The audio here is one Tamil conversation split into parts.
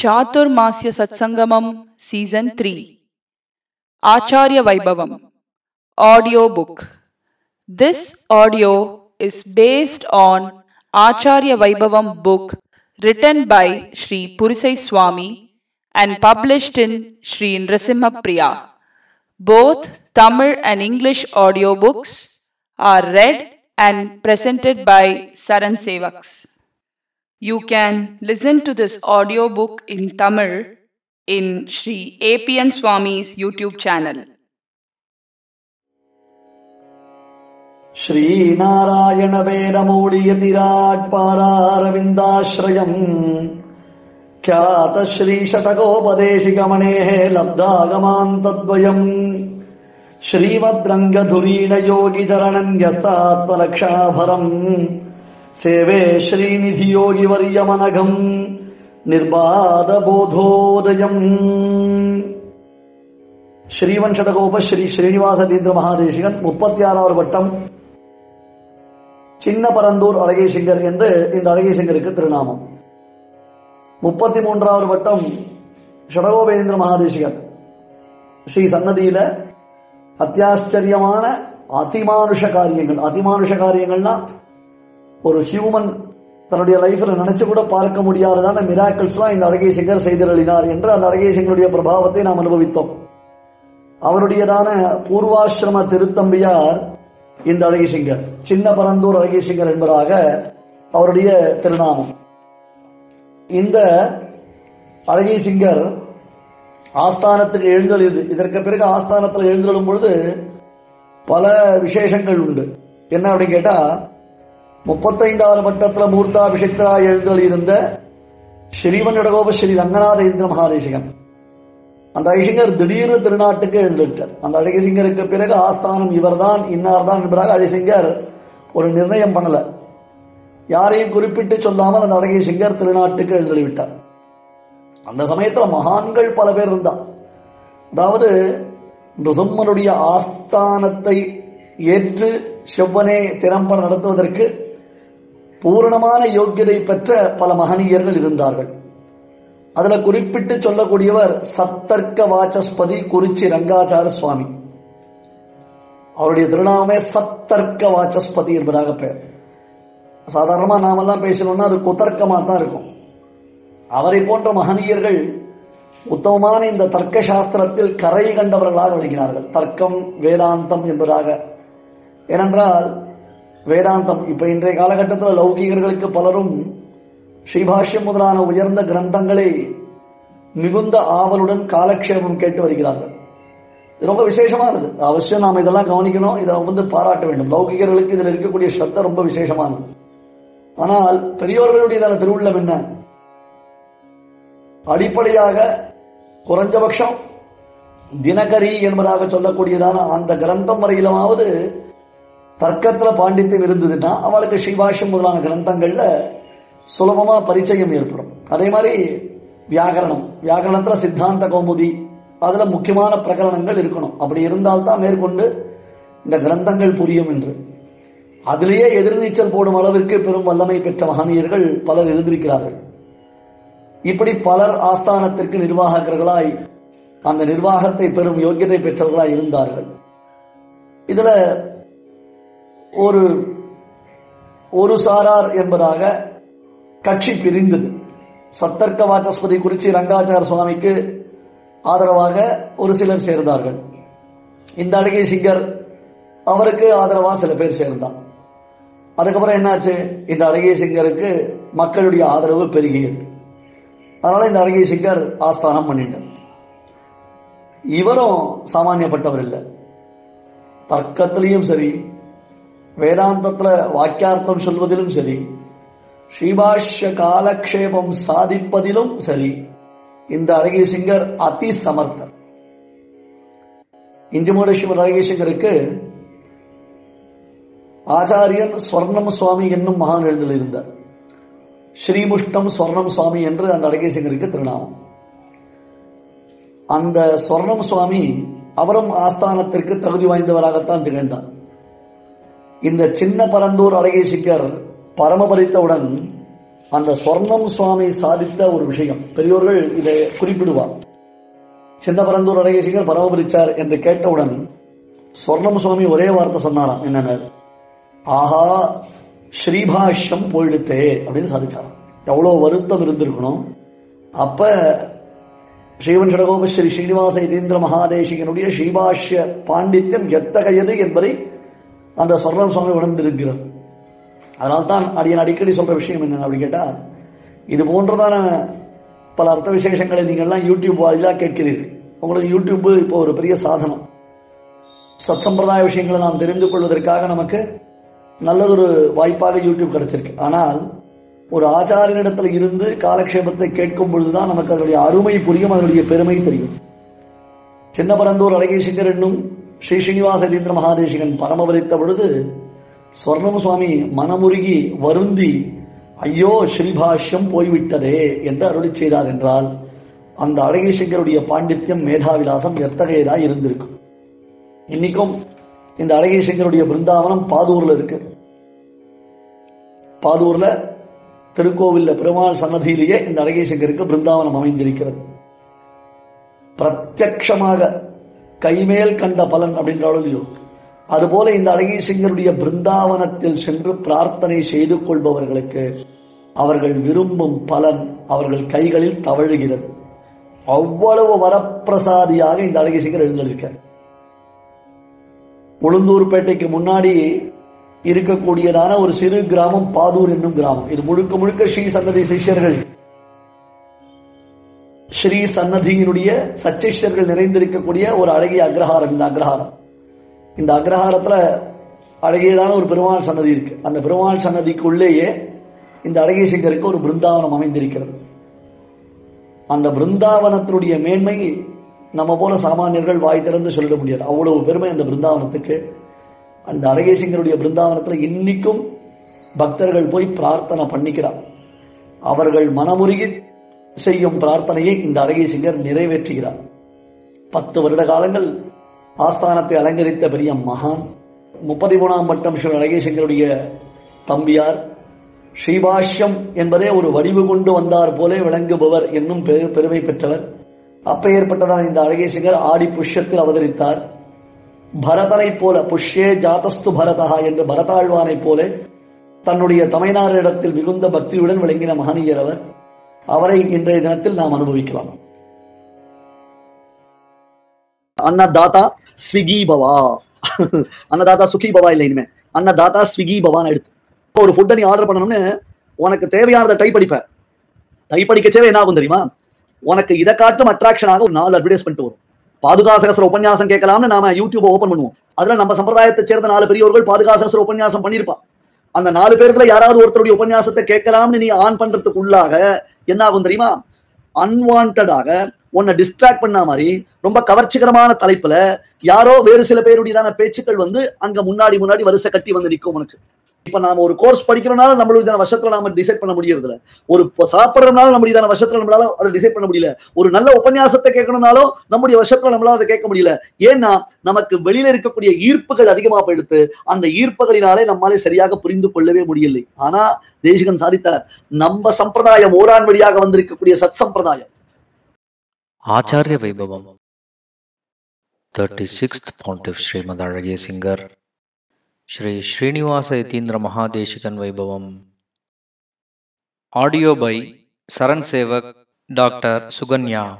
ಚಾತುರ್ಮಾಸ್ಯ ಸತ್ಸಂಗಮಂ season three Acharya Vaibhavam audio book this audio is based on Acharya Vaibhavam book written by Shri Purisai and published in Sri Nrasimha Priya. Both Tamil and English audiobooks are read and presented by Saran Sevaks. You can listen to this audiobook in Tamil in Sri APN Swami's YouTube channel. श्रीनारायणवेरमौळियतिराट्पारारविन्दाश्रयम् ख्यातश्रीषटकोपदेशिकमणेः लब्धागमान्तद्वयम् சேவே ஸ்ரீநிதியோகிவரியமனகம் நிர்பாத போதோதயம் ஸ்ரீவன் ஷடகோப ஸ்ரீ ஸ்ரீனிவாச தீந்திர மகாதேசிகன் முப்பத்தி ஆறாவது வட்டம் சின்ன பரந்தூர் அழகேசிங்கர் என்று இந்த அழகேசிங்கருக்கு திருநாமம். முப்பத்தி மூன்றாவது வட்டம் ஷடகோபேந்திர மகாதேசிகன் ஸ்ரீ சன்னதியில அத்தியாச்சரியமான அதிமானுஷ காரியங்கள் அதிமானுஷ காரியங்கள்னா ஒரு ஹியூமன் தன்னுடைய லைஃப்ல நினைச்சு கூட பார்க்க முடியாததான மிராக்கிள்ஸ்லாம் இந்த அழகேசிங்கர் செய்திருளினார் என்று அந்த அழகேசிங்கருடைய பிரபாவத்தை நாம் அனுபவித்தோம். அவருடையதான பூர்வாசிரம திருத்தம்பியார் இந்த அழகிசிங்கர் சின்ன பரந்தூர் அழகிசிங்கர் என்பதாக அவருடைய திருநாமம். இந்த அழகிசிங்கர் ஆஸ்தானத்துக்கு எழுந்தெழுது இதற்கு பிறகு ஆஸ்தானத்தில் எழுந்தெழும் பொழுது பல விசேஷங்கள் உண்டு. என்ன அப்படின்னு கேட்டா முப்பத்தைந்தாவது மட்டத்தில் மூர்த்தாபிஷக்தராக எழுந்தல் இருந்த ஸ்ரீவன் இடகோப ஸ்ரீ ரங்கநாத இந்திர மகாதேசிகன். அந்த அழிசிங்கர் திடீர்னு திருநாட்டுக்கு எழுந்துட்டார். அந்த அழகிசிங்கருக்கு பிறகு ஆஸ்தானம் இவர்தான் இன்னார்தான் என்பதாக அழிசிங்கர் ஒரு நிர்ணயம் பண்ணல. யாரையும் குறிப்பிட்டு சொல்லாமல் அந்த அழகிசிங்கர் திருநாட்டுக்கு எழுந்துவிட்டார் அந்த சமயத்துல மகான்கள் பல பேர் இருந்தா அதாவது நிருசம்மனுடைய ஆஸ்தானத்தை ஏற்று செவ்வனே திறம்பட நடத்துவதற்கு பூரணமான யோக்கியதை பெற்ற பல மகனீயர்கள் இருந்தார்கள். அதுல குறிப்பிட்டு சொல்லக்கூடியவர் சத்தர்க்க வாச்சஸ்பதி குறிச்சி ரங்காச்சார சுவாமி. அவருடைய திருநாமே சத்தர்க்க வாச்சஸ்பதி என்பதாக பெயர் சாதாரணமா நாமெல்லாம் பேசணும்னா அது குதர்க்கமா தான் இருக்கும். அவரை போன்ற மகனீயர்கள் உத்தமமான இந்த தர்க்க சாஸ்திரத்தில் கரை கண்டவர்களாக விளங்கினார்கள். தர்க்கம் வேதாந்தம் என்பதாக. ஏனென்றால் வேதாந்தம். இப்ப இன்றைய காலகட்டத்தில் லௌகீகர்களுக்கு பலரும் ஸ்ரீபாஷ்யம் முதலான உயர்ந்த கிரந்தங்களை மிகுந்த ஆவலுடன் காலக்ஷேபம் கேட்டு வருகிறார்கள். இது ரொம்ப விசேஷமானது. அவசியம் நாம் இதெல்லாம் கவனிக்கணும். இதை வந்து பாராட்ட வேண்டும். லௌகிகர்களுக்கு இதில் இருக்கக்கூடிய ஸ்ரத்த ரொம்ப விசேஷமானது. ஆனால் பெரியோர்களுடையதான திருவுள்ளம் என்ன? அடிப்படையாக குறைஞ்சபட்சம் தினகரி என்பதாக சொல்லக்கூடியதான அந்த கிரந்தம் வரையிலமாவது தர்க்கத்துல பாண்டித்யம் இருந்ததுன்னா அவளுக்கு ஸ்ரீபாஷ்யம் முதலான கிரந்தங்கள்ல சுலபமா பரிச்சயம் ஏற்படும். அதே மாதிரி வியாகரணம். வியாகரணத்துல சித்தாந்த கௌமுதி. அதுல முக்கியமான பிரகரணங்கள் இருக்கணும். அப்படி இருந்தால்தான் மேற்கொண்டு இந்த கிரந்தங்கள் புரியும் என்று. அதிலேயே எதிர்நீச்சல் போடும் அளவிற்கு பெரும் வல்லமை பெற்ற மகனியர்கள் பலர் இருந்திருக்கிறார்கள். இப்படி பலர் ஆஸ்தானத்திற்கு நிர்வாகர்களாய் அந்த நிர்வாகத்தை பெறும் யோக்கியதை பெற்றவர்களாய் இருந்தார்கள். இதுல ஒரு ஒரு சாரார் என்பதாக கட்சி பிரிந்தது. சத்தர்க்க வாச்சஸ்பதி குறிச்சி ரங்காச்சார சுவாமிக்கு ஆதரவாக ஒரு சிலர் சேர்ந்தார்கள். இந்த அழகிய சிங்கர் அவருக்கு ஆதரவா சில பேர் சேர்ந்தான். அதுக்கப்புறம் என்னாச்சு? இந்த அழகிய சிங்கருக்கு மக்களுடைய ஆதரவு பெருகியது. அதனால இந்த அழகிய சிங்கர் ஆஸ்தானம் பண்ணிட்டார். இவரும் சாமானியப்பட்டவர் இல்லை. தர்க்கத்திலையும் சரி வேதாந்தத்துல வாக்கியார்த்தம் சொல்வதிலும் சரி ஸ்ரீபாஷ்ய காலக்ஷேபம் சாதிப்பதிலும் சரி இந்த அழகிய சிங்கர் அதி சமர்த்தர். இஞ்சுமூடேஸ்வர் அழகிய சிங்கருக்கு ஆச்சாரியன் ஸ்வர்ணம் சுவாமி என்னும் மகான் எழுந்தில் இருந்தார் ஸ்ரீமுஷ்டம் ஸ்வர்ணம் சுவாமி என்று அந்த அழகிய சிங்கருக்கு திருநாமம். அந்த ஸ்வர்ணம் சுவாமி அவரும் ஆஸ்தானத்திற்கு தகுதி வாய்ந்தவராகத்தான் திகழ்ந்தார். இந்த சின்ன பரந்தூர் அழகேசிக்கர் பரமபரித்தவுடன் அந்த சொர்ணம் சுவாமி சாதித்த ஒரு விஷயம். பெரியோர்கள் இதை குறிப்பிடுவார். சின்னபரந்தூர் அழகேசிக்கர் பரமபரிச்சார் என்று கேட்டவுடன் சொர்ணம் சுவாமி ஒரே வார்த்தை சொன்னாராம். என்னென்ன? ஆஹா ஸ்ரீபாஷ்யம் போயிடுத்தே அப்படின்னு சாதிச்சாராம். எவ்வளவு வருத்தம் இருந்திருக்கணும். அப்ப ஸ்ரீவன் ஷடகோப ஸ்ரீ ஸ்ரீனிவாச இதேந்திர மகாதேசிகனுடைய ஸ்ரீபாஷ்ய பாண்டித்யம் எத்தகையது என்பதை அந்த சொர்ணம் சுவாமி உணர்ந்திருக்கிறார். அதனால்தான் அடியன் அடிக்கடி சொல்ற விஷயம் என்ன அப்படின்னு கேட்டா இது போன்றதான பல அர்த்த விசேஷங்களை நீங்கள்லாம் யூடியூப் வாயிலாக கேட்கிறீர்கள். உங்களுக்கு யூடியூப் இப்போ ஒரு பெரிய சாதனம். சத் சம்பிரதாய விஷயங்களை நாம் தெரிந்து கொள்வதற்காக நமக்கு நல்லதொரு வாய்ப்பாக யூடியூப் கிடைச்சிருக்கு. ஆனால் ஒரு ஆச்சாரியனிடத்தில் இருந்து காலக்ஷேபத்தை கேட்கும் பொழுதுதான் நமக்கு அதனுடைய அருமை புரியும் அதனுடைய பெருமை தெரியும். சின்ன பரந்தூர் அழகேசிங்கர் என்னும் ஸ்ரீ ஸ்ரீனிவாசதீந்திர மகாதேசிகன் பரமபரித்த பொழுது சொர்ணம் சுவாமி மனமுருகி வருந்தி ஐயோ ஸ்ரீபாஷ்யம் போய்விட்டதே என்று அருளி செய்தார் என்றால் அந்த அழகேசங்கருடைய பாண்டித்யம் மேதாவிலாசம் எத்தகையதாய் இருந்திருக்கும். இன்னைக்கும் இந்த அழகேசங்கருடைய பிருந்தாவனம் பாதூர்ல இருக்கு. பாதூர்ல திருக்கோவில்ல பெருமாள் சன்னதியிலேயே இந்த அழகேசங்கருக்கு பிருந்தாவனம் அமைந்திருக்கிறது. பிரத்யக்ஷமாக கைமேல் கண்ட பலன் அப்படின்றாலும் இல்லையோ? அதுபோல இந்த அழகேசங்கருடைய பிருந்தாவனத்தில் சென்று பிரார்த்தனை செய்து கொள்பவர்களுக்கு அவர்கள் விரும்பும் பலன் அவர்கள் கைகளில் தவழுகிறது. அவ்வளவு வரப்பிரசாதியாக இந்த அழகேசங்கர் எழுந்திருக்க உளுந்தூர்பேட்டைக்கு முன்னாடி இருக்கக்கூடியதான ஒரு சிறு கிராமம் பாதூர் என்னும் கிராமம். இது முழுக்க முழுக்க ஸ்ரீ சங்கதி சிஷ்யர்கள் ஸ்ரீ சன்னதியினுடைய சச்சிஷ்யர்கள் நிறைந்திருக்கக்கூடிய ஒரு அழகிய அக்ரஹாரம் இந்த அக்ரஹாரம். இந்த அக்ரஹாரத்துல அழகியதான ஒரு பெருமாள் சன்னதி இருக்கு. அந்த பெருமாள் சன்னதிக்குள்ளேயே இந்த அழகேசங்கருக்கு ஒரு பிருந்தாவனம் அமைந்திருக்கிறது. அந்த பிருந்தாவனத்தினுடைய மேன்மை நம்ம போல சாமானியர்கள் வாய் திறந்து சொல்லிட முடியாது. அவ்வளவு பெருமை அந்த பிருந்தாவனத்துக்கு. அந்த அழகேசிங்கருடைய பிருந்தாவனத்தில் இன்னைக்கும் பக்தர்கள் போய் பிரார்த்தனை பண்ணிக்கிறார். அவர்கள் மனமுருகி செய்யும் பிரார்த்தனையை இந்த அழகேசிங்கர் நிறைவேற்றுகிறார். பத்து வருட காலங்கள் ஆஸ்தானத்தை அலங்கரித்த பெரிய மகான் முப்பத்தி மூணாம் பட்டம் ஸ்ரீ அழகேசங்கருடைய தம்பியார் ஸ்ரீபாஷ்யம் என்பதே ஒரு வடிவு கொண்டு வந்தார் போலே விளங்குபவர் என்னும் பெரு- பெருமை பெற்றவர். அப்பேற்பட்டதான இந்த அழகேசிங்கர் ஆடி புஷ்யத்தில் அவதரித்தார். பரதனைப் போல புஷ்யே ஜாதஸ்து பரதா என்று பரதாழ்வானைப் போல தன்னுடைய தமைநாரிடத்தில் மிகுந்த பக்தியுடன் விளங்கின மகனியர் அவர். அவரை இன்றைய தினத்தில் நாம் அனுபவிக்கலாம். அன்னதாதா ஸ்விகி பவா அன்னதாதா சுகி பவா இல்லை இனிமே. அன்னதாதா ஸ்விகி பவான்னு எடுத்து. இப்போ ஒரு ஃபுட்டை நீ ஆர்டர் பண்ணணும்னு உனக்கு தேவையானதை டைப் அடிப்ப. டைப் அடிக்கச்சவே என்ன ஆகும் தெரியுமா? உனக்கு இதை காட்டும் அட்ராக்ஷனாக ஒரு நாலு அட்வர்டைஸ்மெண்ட் வரும். பாதுகாசகசர உபன்யாசம் கேட்கலாம்னு நாம யூடியூப் ஓபன் பண்ணுவோம். அதுல நம்ம சம்பிரதாயத்தை சேர்ந்த நாலு பெரியவர்கள் பாதுகாசகசர உபன்யாசம் பண்ணியிருப்பான். அந்த நாலு பேர்ல யாராவது ஒருத்தருடைய உபன்யாசத்தை கேட்கலாம்னு நீ ஆன் பண்றதுக்குள்ளாக என்ன ஆகும் தெரியுமா? அன்வான்டாக உன்னை டிஸ்ட்ராக்ட் பண்ண மாதிரி ரொம்ப கவர்ச்சிகரமான தலைப்புல யாரோ வேறு சில பேருடையதான பேச்சுக்கள் வந்து அங்க முன்னாடி முன்னாடி வரிசை கட்டி வந்து நிற்கும் உனக்கு. இப்ப நாம ஒரு கோர்ஸ் படிக்கிறனால நம்மளுடைய வருஷத்துல நாம டிசைட் பண்ண முடியறதுல ஒரு ப- சாப்பிடுறதுனால வருஷத்துல நம்மளால அதை டிசைட் பண்ண முடியல. ஒரு நல்ல உபன்யாசத்தை கேட்கணும்னாலும் நம்முடைய வருஷத்துல நம்மளால அதை கேட்க முடியல. ஏன்னா நமக்கு வெளியில இருக்கக்கூடிய ஈர்ப்புகள் அதிகமா போயிடுத்து அந்த ஈர்ப்புகளினாலே நம்மாலே சரியாக புரிந்து கொள்ளவே முடியலை. ஆனா தேசிகன் சாதித்தார் நம்ம சம்பிரதாயம் ஓரான் வழியாக வந்திருக்கக்கூடிய சத் சம்பிரதாயம் Acharya Vaibhavam 36th of Srimad அழகிய Singar Shri Srinivasa Yatindra Mahadeshikan Vaibhavam Audio by Saran Sevak Dr. Suganya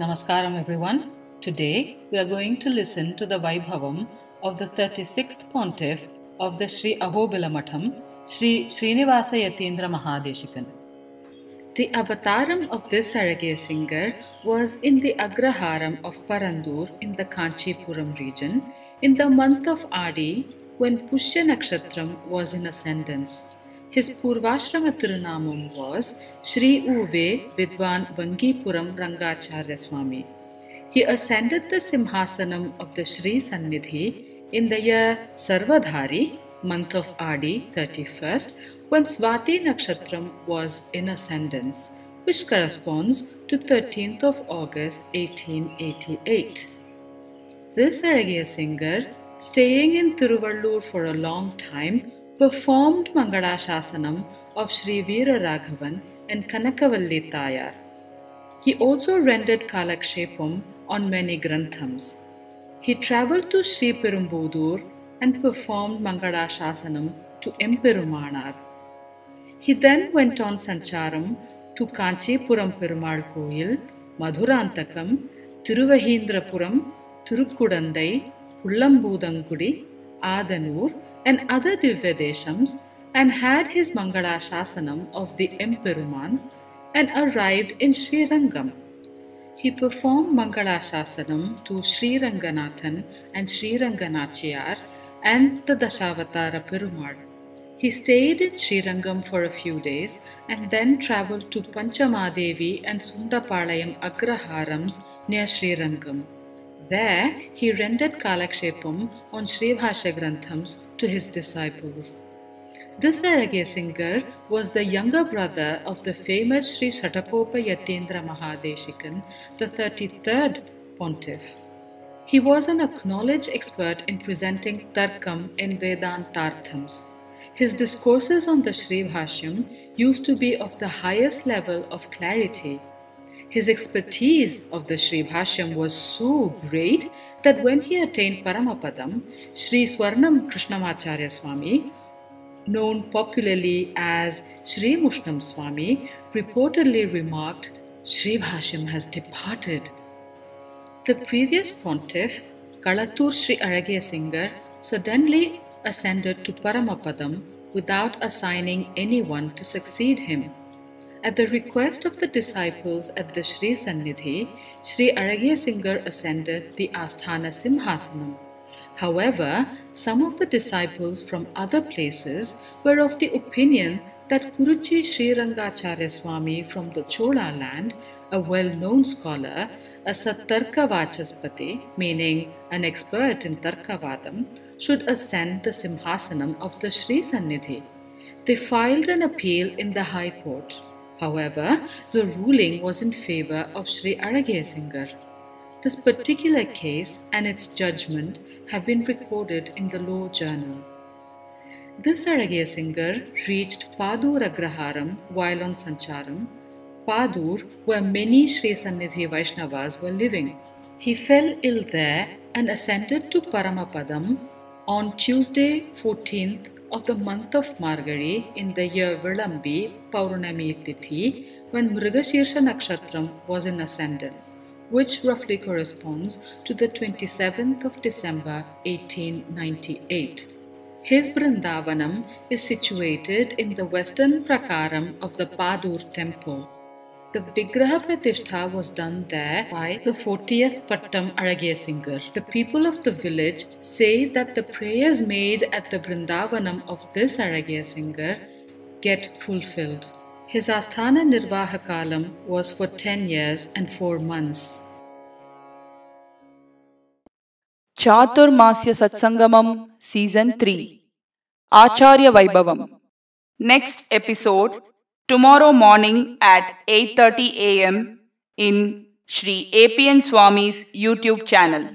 Namaskaram everyone. Today we are going to listen to the Vaibhavam of the 36th pontiff of the Sri Ahobila Matham, Sri Srinivasa Yatindra Mahadeshikan. The avataram of this Saragya singer was in the Agraharam of Parandur in the Kanchipuram region in the month of Adi when Pushya Nakshatram was in ascendance. His Purvashrama Tirunamam was Sri Uve Vidwan Vangipuram Rangacharya Swami. He ascended the Simhasanam of the Sri Sannidhi in the year Sarvadhari, month of Adi 31st, when Swati Nakshatram was in ascendance, which corresponds to 13th of August 1888. This Aragia singer, staying in Tiruvallur for a long time, performed Mangalashasanam of Sri Veera Raghavan and Kanakavalli Tayar. He also rendered Kalakshepam on many granthams. He travelled to Sri Perumbudur and performed Mangalashasanam to Emperumanar. He then went on Sancharam to Kanchipuram Perumal Koil, Madhurantakam, Tiruvahindrapuram, Turukudandai, Pullambudangudi, Adanur, and other Divyadeshams and had his Mangala Shasanam of the Emperumans and arrived in Sri Rangam. He performed Mangala Shasanam to Sri Ranganathan and Sri Ranganachiyar and the Dashavatara Perumal. He stayed in Srirangam for a few days and then travelled to Panchamadevi and Sundapalayam Agraharams near Srirangam. There, he rendered Kalakshepam on Srivhasha Granthams to his disciples. This Arage singer was the younger brother of the famous Sri Satakopa Yatindra Mahadeshikan, the 33rd pontiff. He was an acknowledged expert in presenting Tarkam in Vedantarthams. His discourses on the Srivhashyam used to be of the highest level of clarity. His expertise of the Srivhashyam was so great that when he attained Paramapadam, Sri Swarnam Krishnamacharya Swami, known popularly as Sri Mushnam Swami, reportedly remarked, Srivhashyam has departed. The previous pontiff, Kalatur Sri Aragya Singer, suddenly ascended to Paramapadam without assigning anyone to succeed him. At the request of the disciples at the Sri Sannidhi, Sri Aragya Singer ascended the Asthana Simhasanam. However, some of the disciples from other places were of the opinion that Kuruchi Sri Rangacharya Swami from the Chola land, a well known scholar, a Sattarka Vachaspati, meaning an expert in Tarkavadam, should ascend the Simhasanam of the Sri Sannidhi. They filed an appeal in the High Court. However, the ruling was in favor of Sri Aragya Singer. This particular case and its judgment have been recorded in the Law Journal. This Aragya Singer reached Padur Agraharam while on Sancharam, Padur, where many Sri Sannidhi Vaishnavas were living. He fell ill there and ascended to Paramapadam on Tuesday 14th of the month of Margari in the year Vilambi Paurnami Tithi when Mrigashirsha Nakshatram was in ascendance, which roughly corresponds to the 27th of December 1898. His Brindavanam is situated in the western prakaram of the Padur temple. The Vigraha Pratishtha was done there by the 40th Pattam Aragya Singer. The people of the village say that the prayers made at the Vrindavanam of this Aragya Singer get fulfilled. His Asthana Nirvahakalam was for 10 years and 4 months. Chaturmasya Satsangamam Season 3 Acharya Vaibhavam Next episode tomorrow morning at 8:30 a.m. in Sri APN Swami's YouTube channel.